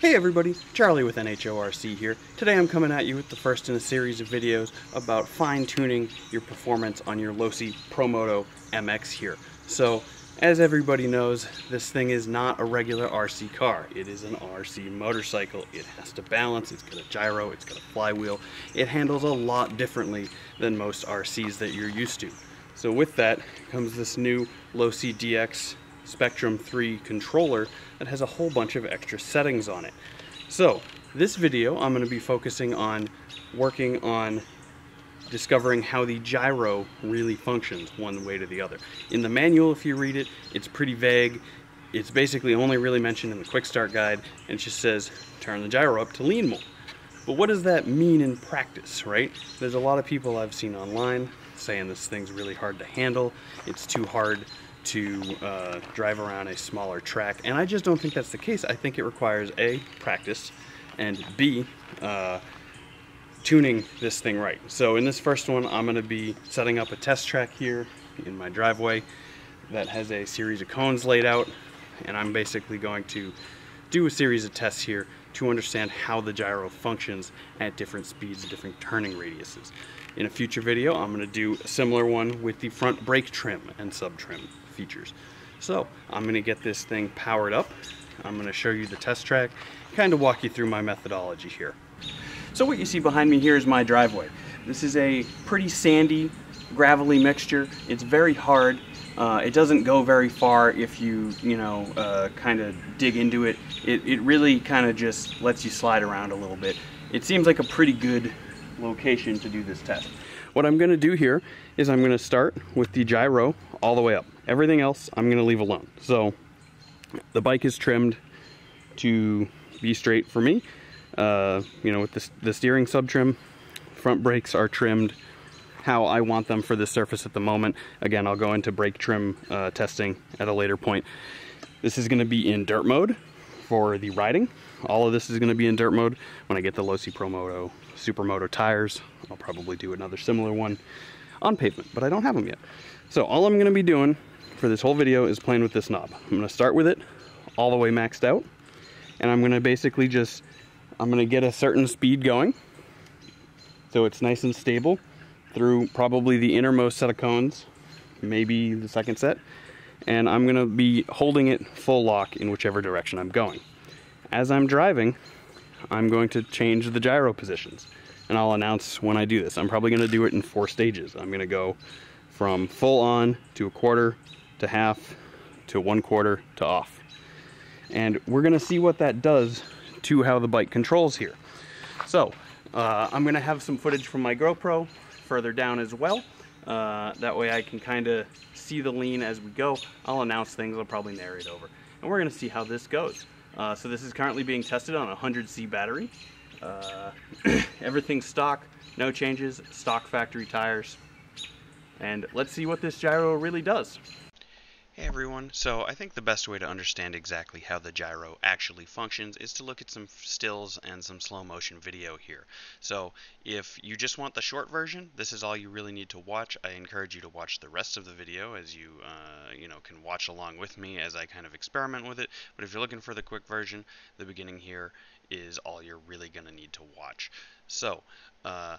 Hey everybody, Charlie with NHORC here. Today I'm coming at you with the first in a series of videos about fine-tuning your performance on your Losi Promoto MX here. So, as everybody knows, this thing is not a regular RC car. It is an RC motorcycle. It has to balance, it's got a gyro, it's got a flywheel. It handles a lot differently than most RCs that you're used to. So with that comes this new Losi DX Spektrum 3 controller that has a whole bunch of extra settings on it. So this video I'm going to be focusing on working on discovering how the gyro really functions one way to the other. In the manual if you read it it's pretty vague. It's basically only really mentioned in the quick start guide and it just says turn the gyro up to lean more. But what does that mean in practice, right? There's a lot of people I've seen online saying this thing's really hard to handle, it's too hard to uh, drive around a smaller track. And I just don't think that's the case. I think it requires A, practice, and B, uh, tuning this thing right. So in this first one, I'm gonna be setting up a test track here in my driveway that has a series of cones laid out. And I'm basically going to do a series of tests here to understand how the gyro functions at different speeds, and different turning radiuses. In a future video, I'm going to do a similar one with the front brake trim and sub trim features. So I'm going to get this thing powered up. I'm going to show you the test track, kind of walk you through my methodology here. So what you see behind me here is my driveway. This is a pretty sandy, gravelly mixture. It's very hard. Uh, it doesn't go very far if you, you know, uh, kind of dig into it. It, it really kind of just lets you slide around a little bit. It seems like a pretty good location to do this test. What I'm going to do here is I'm going to start with the gyro all the way up. Everything else I'm to leave alone. So the bike is trimmed to be straight for me. Uh, you know, with the, the steering sub trim, front brakes are trimmed how I want them for this surface at the moment. Again, I'll go into brake trim uh, testing at a later point. This is to be in dirt mode for the riding. All of this is to be in dirt mode. When I get the Losi Promoto Supermoto tires, I'll probably do another similar one on pavement, but I don't have them yet. So all I'm to be doing for this whole video is playing with this knob. I'm going to start with it all the way maxed out, and I'm going to basically just, I'm going to get a certain speed going, so it's nice and stable through probably the innermost set of cones, maybe the second set, and I'm gonna be holding it full lock in whichever direction I'm going. As I'm driving, I'm going to change the gyro positions, and I'll announce when I do this. I'm probably gonna do it in four stages. I'm gonna go from full on to a quarter to half to one quarter to off. And we're gonna see what that does to how the bike controls here. So, uh, I'm gonna have some footage from my GoPro further down as well. Uh, that way I can kind of see the lean as we go. I'll announce things, I'll probably narrate over. And we're gonna see how this goes. Uh, so this is currently being tested on a 100C battery. Uh, everything's stock, no changes, stock factory tires. And let's see what this gyro really does. Hey everyone, so I think the best way to understand exactly how the gyro actually functions is to look at some stills and some slow motion video here. So if you just want the short version, this is all you really need to watch. I encourage you to watch the rest of the video as you uh, you know can watch along with me as I kind of experiment with it. But if you're looking for the quick version, the beginning here is all you're really going to need to watch. So uh,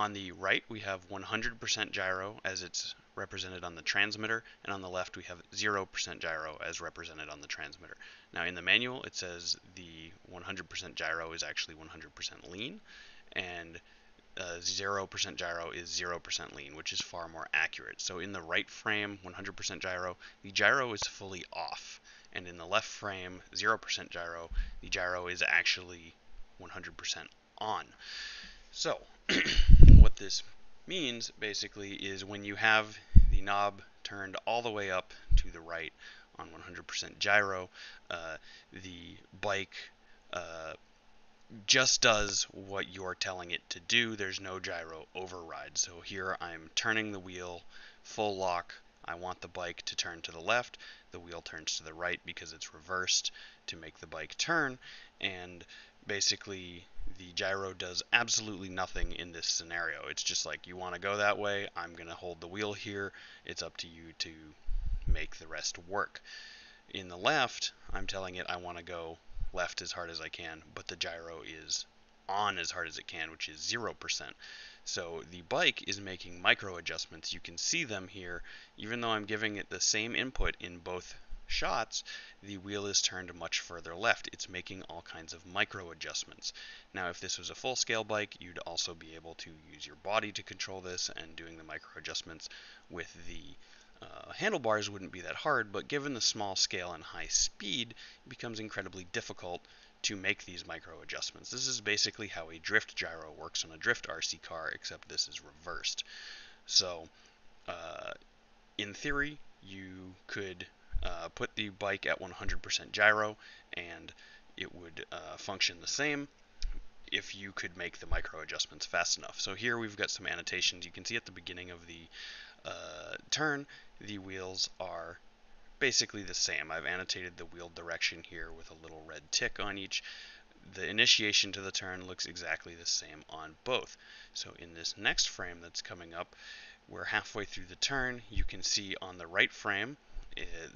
on the right, we have 100% gyro as it's represented on the transmitter, and on the left we have 0% gyro as represented on the transmitter. Now in the manual it says the 100% gyro is actually 100% lean, and 0% uh, gyro is 0% lean, which is far more accurate. So in the right frame, 100% gyro, the gyro is fully off, and in the left frame, 0% gyro, the gyro is actually 100% on. So this means basically is when you have the knob turned all the way up to the right on 100% gyro, uh, the bike uh, just does what you're telling it to do. There's no gyro override. So here I'm turning the wheel full lock. I want the bike to turn to the left. The wheel turns to the right because it's reversed to make the bike turn. And basically the gyro does absolutely nothing in this scenario. It's just like you want to go that way, I'm going to hold the wheel here. It's up to you to make the rest work. In the left, I'm telling it I want to go left as hard as I can, but the gyro is on as hard as it can, which is 0%. So the bike is making micro adjustments. You can see them here. Even though I'm giving it the same input in both shots, the wheel is turned much further left. It's making all kinds of micro adjustments. Now, if this was a full scale bike, you'd also be able to use your body to control this and doing the micro adjustments with the uh, handlebars wouldn't be that hard, but given the small scale and high speed, it becomes incredibly difficult to make these micro adjustments. This is basically how a drift gyro works on a drift RC car, except this is reversed. So, uh, in theory, you could uh, put the bike at 100% gyro and it would uh, function the same if you could make the micro adjustments fast enough. So here we've got some annotations. You can see at the beginning of the uh, turn, the wheels are basically the same. I've annotated the wheel direction here with a little red tick on each. The initiation to the turn looks exactly the same on both. So in this next frame that's coming up, we're halfway through the turn. You can see on the right frame,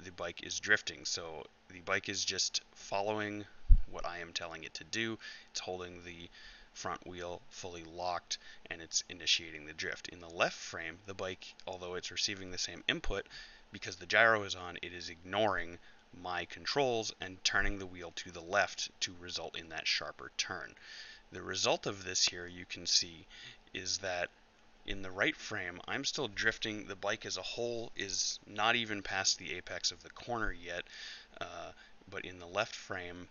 the bike is drifting. So the bike is just following what I am telling it to do. It's holding the front wheel fully locked and it's initiating the drift. In the left frame, the bike, although it's receiving the same input, because the gyro is on, it is ignoring my controls and turning the wheel to the left to result in that sharper turn. The result of this here you can see is that in the right frame I'm still drifting the bike as a whole is not even past the apex of the corner yet uh, but in the left frame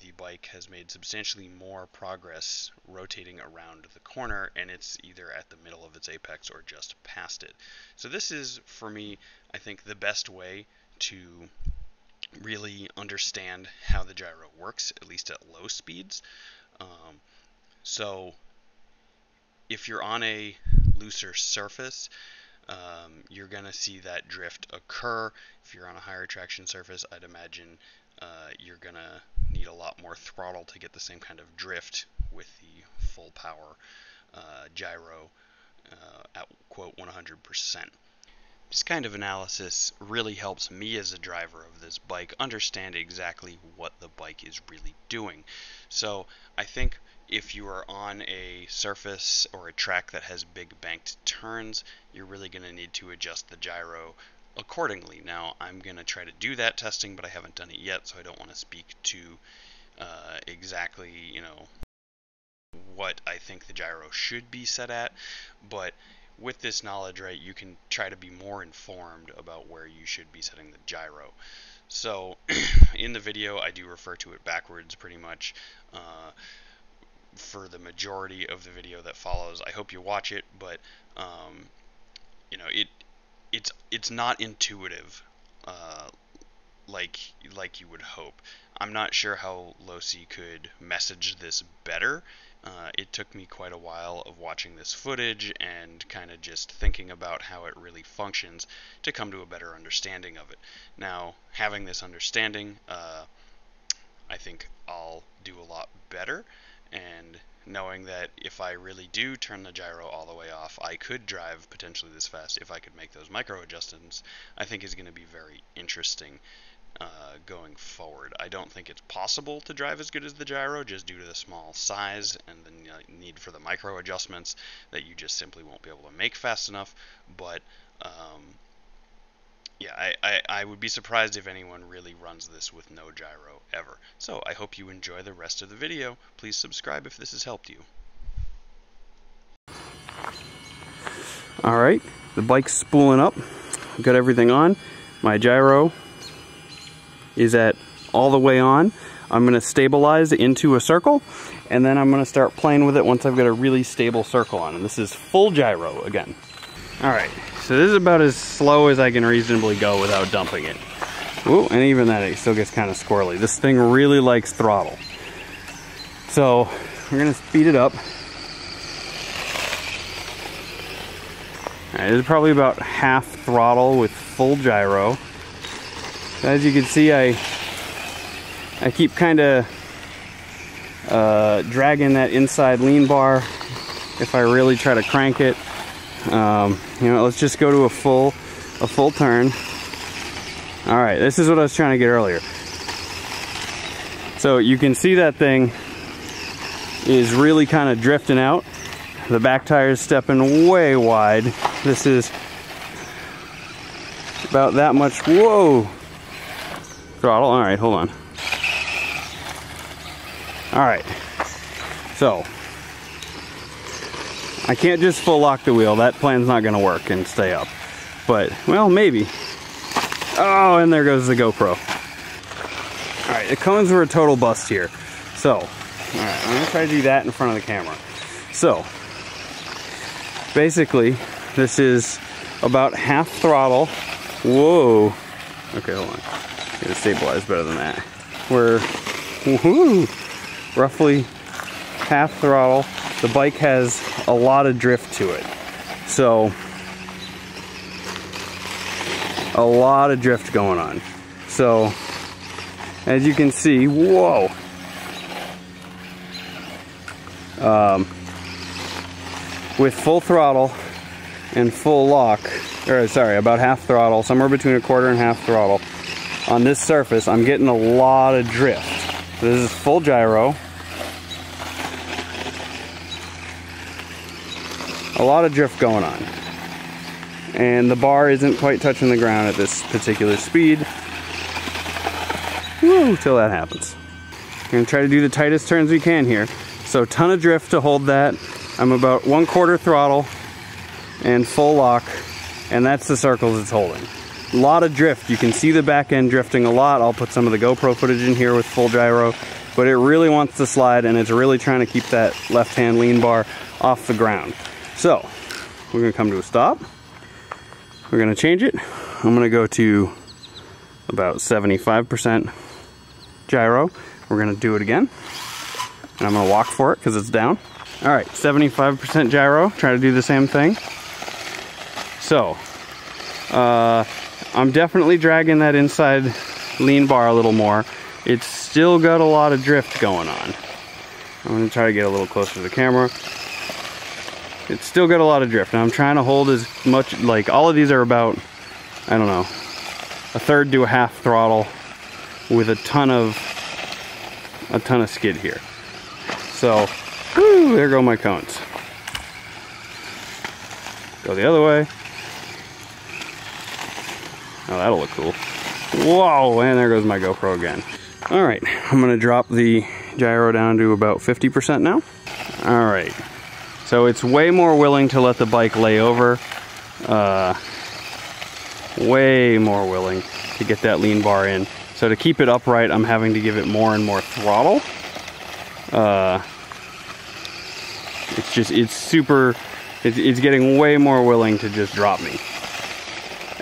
the bike has made substantially more progress rotating around the corner and it's either at the middle of its apex or just past it. So this is for me I think the best way to really understand how the gyro works at least at low speeds. Um, so if you're on a looser surface um, you're going to see that drift occur. If you're on a higher traction surface, I'd imagine uh, you're going to need a lot more throttle to get the same kind of drift with the full power uh, gyro uh, at quote 100%. This kind of analysis really helps me as a driver of this bike understand exactly what the bike is really doing. So I think if you are on a surface or a track that has big banked turns, you're really going to need to adjust the gyro accordingly. Now, I'm going to try to do that testing, but I haven't done it yet, so I don't want to speak to uh, exactly, you know, what I think the gyro should be set at. But with this knowledge, right, you can try to be more informed about where you should be setting the gyro. So, in the video, I do refer to it backwards pretty much. Uh, for the majority of the video that follows. I hope you watch it, but um, you know it it's it's not intuitive uh, like like you would hope. I'm not sure how Losi could message this better. Uh, it took me quite a while of watching this footage and kind of just thinking about how it really functions to come to a better understanding of it. Now, having this understanding, uh, I think I'll do a lot better and knowing that if I really do turn the gyro all the way off, I could drive potentially this fast if I could make those micro adjustments, I think is going to be very interesting uh, going forward. I don't think it's possible to drive as good as the gyro just due to the small size and the need for the micro adjustments that you just simply won't be able to make fast enough, but um, yeah, I, I, I would be surprised if anyone really runs this with no gyro ever. So I hope you enjoy the rest of the video. Please subscribe if this has helped you. Alright, the bike's spooling up. I've got everything on. My gyro is at all the way on. I'm going to stabilize into a circle and then I'm going to start playing with it once I've got a really stable circle on. And this is full gyro again. Alright, so this is about as slow as I can reasonably go without dumping it. Ooh, and even that, it still gets kind of squirrely. This thing really likes throttle. So, we're gonna speed it up. Right, this is probably about half throttle with full gyro. As you can see, I I keep kind of uh, dragging that inside lean bar if I really try to crank it. Um, you know, let's just go to a full, a full turn. All right, this is what I was trying to get earlier. So you can see that thing is really kind of drifting out. The back tire is stepping way wide. This is about that much, whoa, throttle. All right, hold on. All right, so I can't just full lock the wheel. That plan's not gonna work and stay up. But, well, maybe. Oh, and there goes the GoPro. All right, the cones were a total bust here. So, all right, I'm gonna try to do that in front of the camera. So, basically, this is about half throttle. Whoa. Okay, hold on. Get it stabilized better than that. We're, roughly half throttle. The bike has a lot of drift to it. So, a lot of drift going on. So, as you can see, whoa. Um, with full throttle and full lock, or sorry, about half throttle, somewhere between a quarter and half throttle, on this surface, I'm getting a lot of drift. This is full gyro. A lot of drift going on and the bar isn't quite touching the ground at this particular speed. Woo, till that happens. I'm gonna try to do the tightest turns we can here. So ton of drift to hold that. I'm about one quarter throttle and full lock, and that's the circles it's holding. A lot of drift. You can see the back end drifting a lot. I'll put some of the GoPro footage in here with full gyro, but it really wants to slide and it's really trying to keep that left hand lean bar off the ground. So, we're gonna come to a stop. We're gonna change it. I'm gonna go to about 75% gyro. We're gonna do it again. And I'm gonna walk for it because it's down. All right, 75% gyro. Try to do the same thing. So, uh, I'm definitely dragging that inside lean bar a little more. It's still got a lot of drift going on. I'm gonna try to get a little closer to the camera it's still got a lot of drift. Now I'm trying to hold as much, like all of these are about, I don't know, a third to a half throttle with a ton of, a ton of skid here. So, whoo, there go my cones. Go the other way. Oh, that'll look cool. Whoa, and there goes my GoPro again. All right, I'm gonna drop the gyro down to about 50% now. All right, so it's way more willing to let the bike lay over. Uh, way more willing to get that lean bar in. So to keep it upright, I'm having to give it more and more throttle. Uh, it's just, it's super, it's, it's getting way more willing to just drop me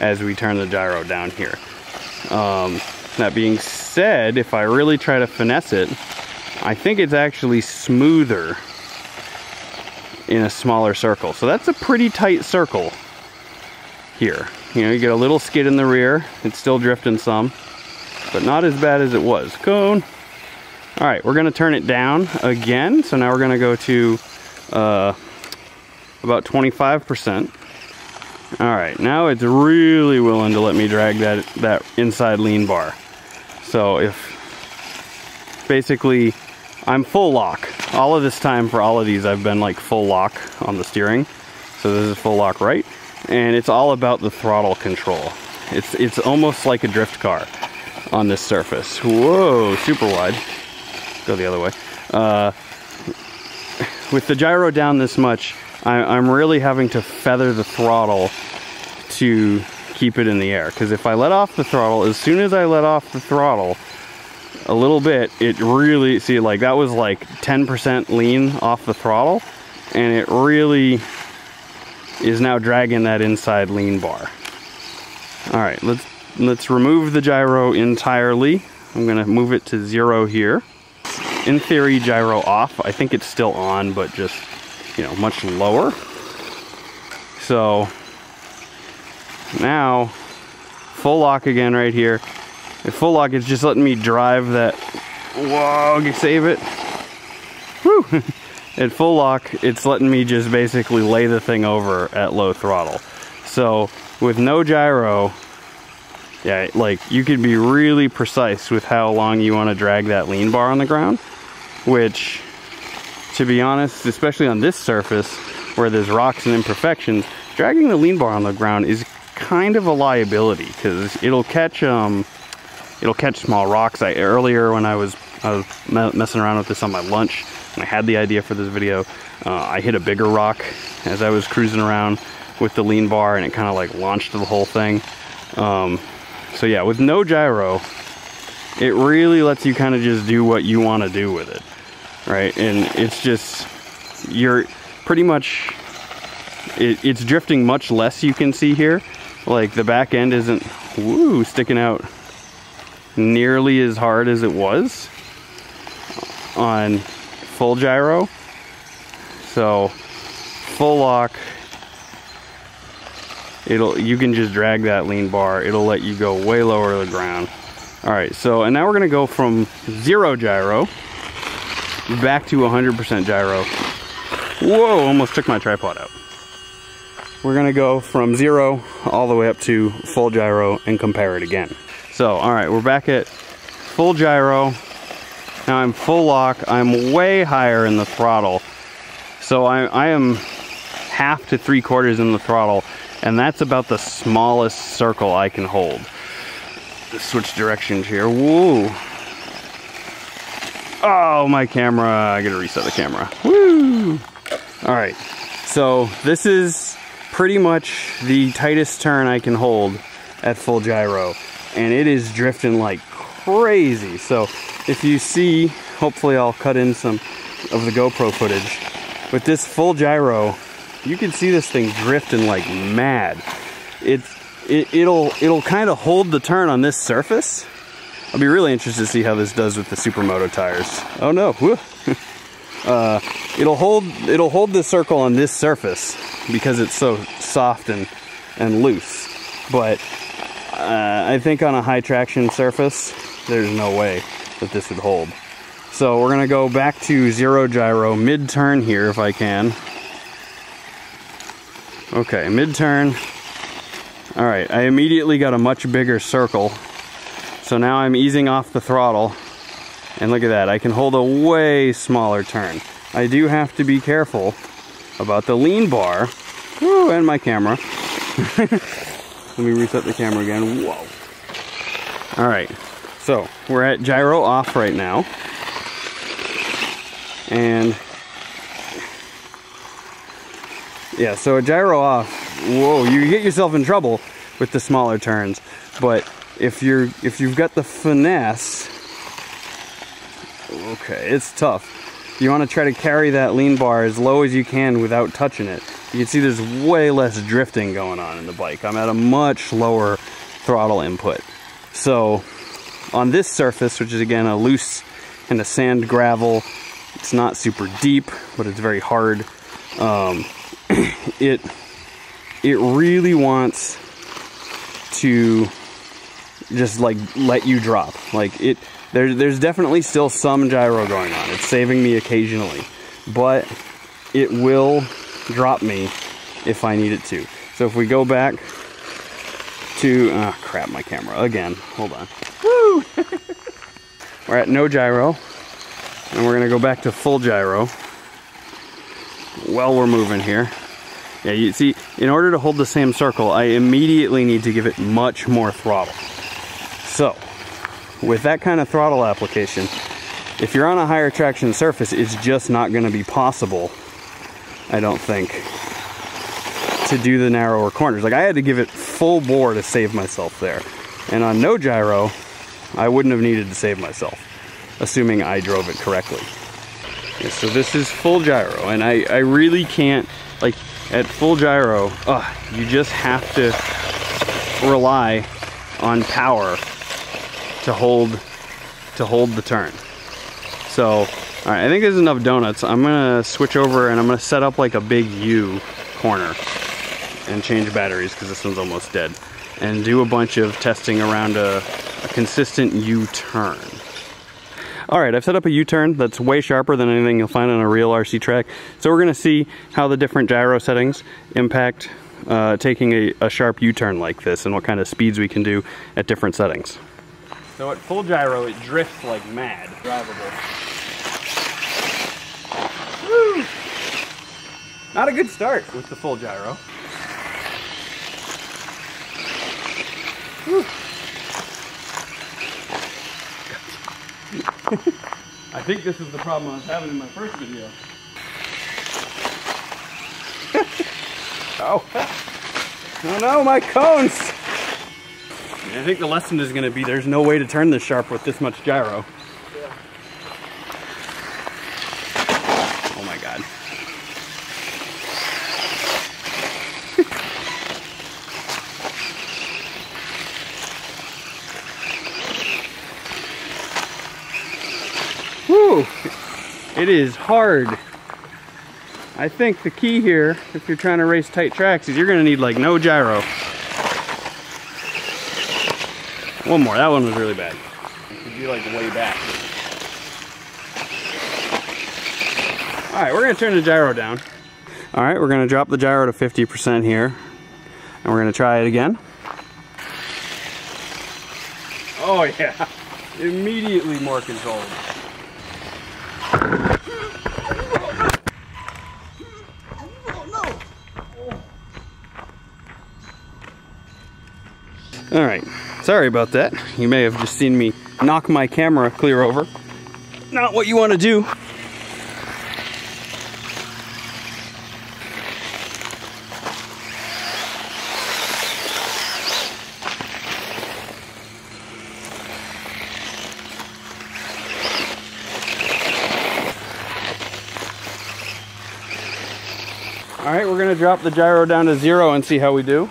as we turn the gyro down here. Um, that being said, if I really try to finesse it, I think it's actually smoother in a smaller circle. So that's a pretty tight circle here. You know, you get a little skid in the rear. It's still drifting some, but not as bad as it was. Cone. All right, we're gonna turn it down again. So now we're gonna go to uh, about 25%. All right, now it's really willing to let me drag that, that inside lean bar. So if basically I'm full lock. All of this time for all of these, I've been like full lock on the steering. So this is full lock right. And it's all about the throttle control. It's, it's almost like a drift car on this surface. Whoa, super wide. Go the other way. Uh, with the gyro down this much, I, I'm really having to feather the throttle to keep it in the air. Because if I let off the throttle, as soon as I let off the throttle, a little bit, it really, see like that was like 10% lean off the throttle and it really is now dragging that inside lean bar. All right, let's, let's remove the gyro entirely. I'm gonna move it to zero here. In theory, gyro off. I think it's still on, but just, you know, much lower. So now, full lock again right here. If full lock, is just letting me drive that. Whoa, save it. Woo! At full lock, it's letting me just basically lay the thing over at low throttle. So with no gyro, yeah, like you could be really precise with how long you want to drag that lean bar on the ground, which to be honest, especially on this surface where there's rocks and imperfections, dragging the lean bar on the ground is kind of a liability because it'll catch um it'll catch small rocks. I earlier when I was I was messing around with this on my lunch and I had the idea for this video, uh, I hit a bigger rock as I was cruising around with the lean bar and it kind of like launched the whole thing. Um, so yeah, with no gyro, it really lets you kind of just do what you want to do with it, right? And it's just, you're pretty much, it, it's drifting much less you can see here. Like the back end isn't, woo, sticking out nearly as hard as it was on full gyro. So full lock, it'll you can just drag that lean bar it'll let you go way lower to the ground all right so and now we're gonna go from zero gyro back to 100% gyro whoa almost took my tripod out we're gonna go from zero all the way up to full gyro and compare it again so all right we're back at full gyro now I'm full lock I'm way higher in the throttle so I, I am half to three quarters in the throttle and that's about the smallest circle I can hold. Let's Switch directions here. Woo! Oh, my camera. I gotta reset the camera. Woo! All right. So this is pretty much the tightest turn I can hold at full gyro. And it is drifting like crazy. So if you see, hopefully I'll cut in some of the GoPro footage. With this full gyro, you can see this thing drifting like mad. It, it'll it'll kind of hold the turn on this surface. I'll be really interested to see how this does with the supermoto tires. Oh no, uh, it'll hold it'll hold the circle on this surface because it's so soft and and loose. But uh, I think on a high traction surface, there's no way that this would hold. So we're gonna go back to zero gyro mid turn here if I can. Okay, mid-turn. All right, I immediately got a much bigger circle. So now I'm easing off the throttle. And look at that, I can hold a way smaller turn. I do have to be careful about the lean bar. Woo, and my camera. Let me reset the camera again. Whoa. All right, so we're at gyro off right now. And yeah, so a gyro off, whoa, you get yourself in trouble with the smaller turns. But if you're if you've got the finesse, okay, it's tough. You want to try to carry that lean bar as low as you can without touching it. You can see there's way less drifting going on in the bike. I'm at a much lower throttle input. So on this surface, which is again a loose and a sand gravel, it's not super deep, but it's very hard. Um, it it really wants to just like let you drop. Like it there, there's definitely still some gyro going on. It's saving me occasionally, but it will drop me if I need it to. So if we go back to, oh crap, my camera again. Hold on. Woo! we're at no gyro, and we're gonna go back to full gyro while we're moving here. Yeah, you see, in order to hold the same circle, I immediately need to give it much more throttle. So, with that kind of throttle application, if you're on a higher traction surface, it's just not going to be possible, I don't think, to do the narrower corners. Like, I had to give it full bore to save myself there. And on no gyro, I wouldn't have needed to save myself, assuming I drove it correctly. So this is full gyro, and I, I really can't, like, at full gyro, uh, you just have to rely on power to hold to hold the turn. So, all right, I think there's enough donuts. I'm gonna switch over and I'm gonna set up like a big U corner and change batteries because this one's almost dead. And do a bunch of testing around a, a consistent U-turn. All right, I've set up a U-turn that's way sharper than anything you'll find on a real RC track. So we're gonna see how the different gyro settings impact uh, taking a, a sharp U-turn like this and what kind of speeds we can do at different settings. So at full gyro, it drifts like mad. Drivable. Woo! Not a good start with the full gyro. I think this is the problem I was having in my first video. oh. Oh no, my cones! I think the lesson is going to be there's no way to turn this sharp with this much gyro. Yeah. Oh my god. Whew! It is hard. I think the key here, if you're trying to race tight tracks, is you're gonna need like no gyro. One more, that one was really bad. It should be like way back. All right, we're gonna turn the gyro down. All right, we're gonna drop the gyro to 50% here. And we're gonna try it again. Oh yeah, immediately more controlled. All right, sorry about that. You may have just seen me knock my camera clear over. Not what you want to do. All right, we're gonna drop the gyro down to zero and see how we do.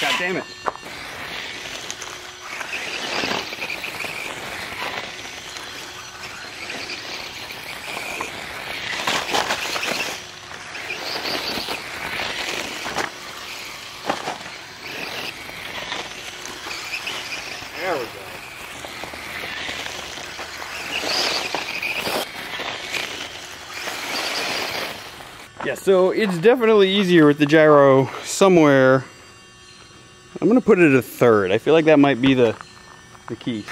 God damn it. There we go. Yeah, so it's definitely easier with the gyro somewhere. I'm gonna put it a third. I feel like that might be the, the key.